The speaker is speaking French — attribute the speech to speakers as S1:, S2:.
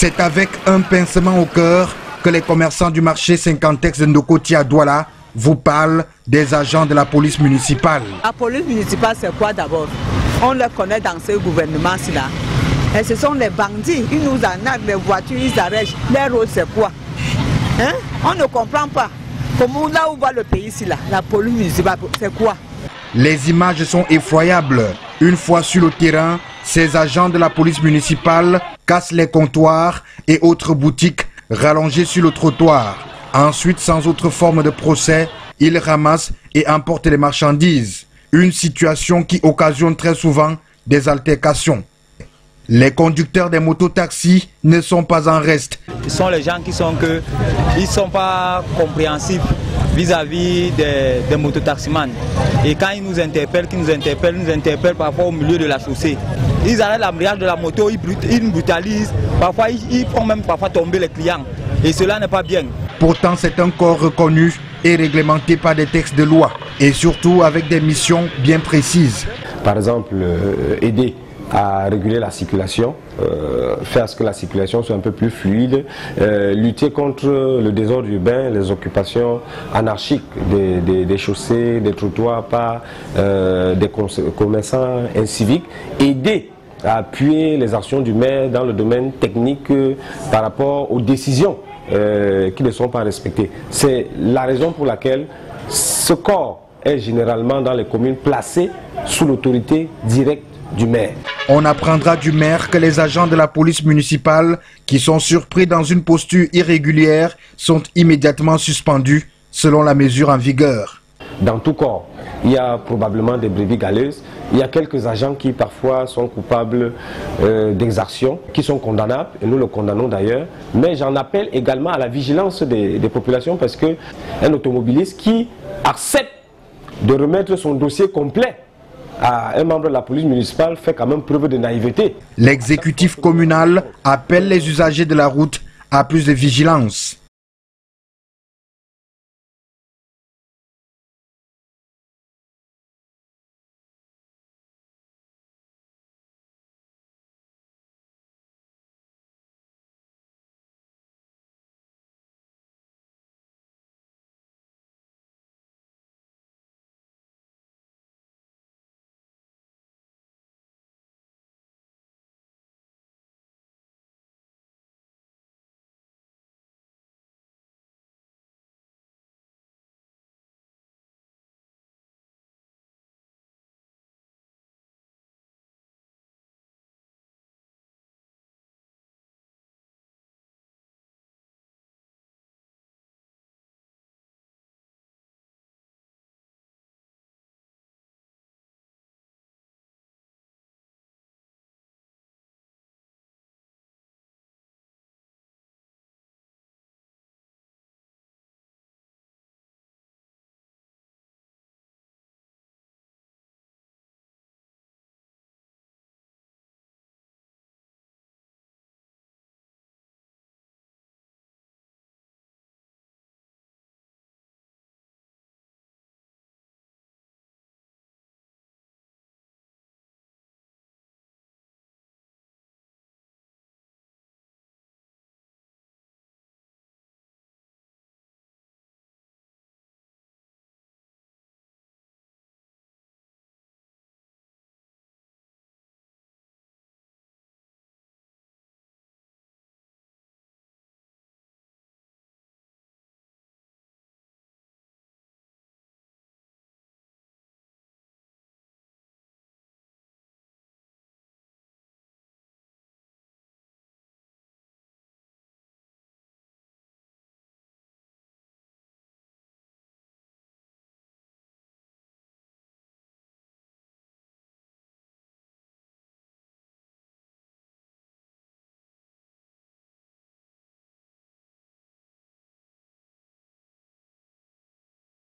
S1: C'est avec un pincement au cœur que les commerçants du marché 50 de Ndokoti à Douala vous parlent des agents de la police municipale.
S2: La police municipale, c'est quoi d'abord? On le connaît dans ce gouvernement-ci là. Et ce sont les bandits, ils nous arnaquent, les voitures, ils arrêtent. Leur rôle, c'est quoi? Hein? On ne comprend pas. Comment là où va le pays là, la police municipale, c'est quoi?
S1: Les images sont effroyables. Une fois sur le terrain, ces agents de la police municipale cassent les comptoirs et autres boutiques rallongées sur le trottoir. Ensuite, sans autre forme de procès, ils ramassent et emportent les marchandises. Une situation qui occasionne très souvent des altercations. Les conducteurs des mototaxis ne sont pas en reste.
S3: Ce sont les gens qui sont que ils sont pas compréhensifs vis-à-vis des, mototaximans. Et quand ils nous interpellent, qu'ils nous interpellent, ils nous interpellent parfois au milieu de la chaussée. Ils arrêtent l'embrayage de la moto, ils, ils brutalisent, parfois ils, ils font même parfois tomber les clients. Et cela n'est pas bien.
S1: Pourtant, c'est un corps reconnu et réglementé par des textes de loi et surtout avec des missions bien précises.
S4: Par exemple, euh, aider à réguler la circulation, euh, faire ce que la circulation soit un peu plus fluide, euh, lutter contre le désordre urbain, les occupations anarchiques des, des, chaussées, des trottoirs par euh, des commerçants inciviques, aider à appuyer les actions du maire dans le domaine technique par rapport aux décisions qui ne sont pas respectées. C'est la raison pour laquelle ce corps est généralement dans les communes placé sous l'autorité directe du maire.
S1: On apprendra du maire que les agents de la police municipale qui sont surpris dans une posture irrégulière sont immédiatement suspendus selon la mesure en vigueur.
S4: Dans tout corps, il y a probablement des brebis galeuses. Il y a quelques agents qui parfois sont coupables euh, d'exactions, qui sont condamnables, et nous le condamnons d'ailleurs. Mais j'en appelle également à la vigilance des, des populations parce qu'un automobiliste qui accepte de remettre son dossier complet un membre de la police municipale fait quand même preuve de naïveté.
S1: L'exécutif communal appelle les usagers de la route à plus de vigilance.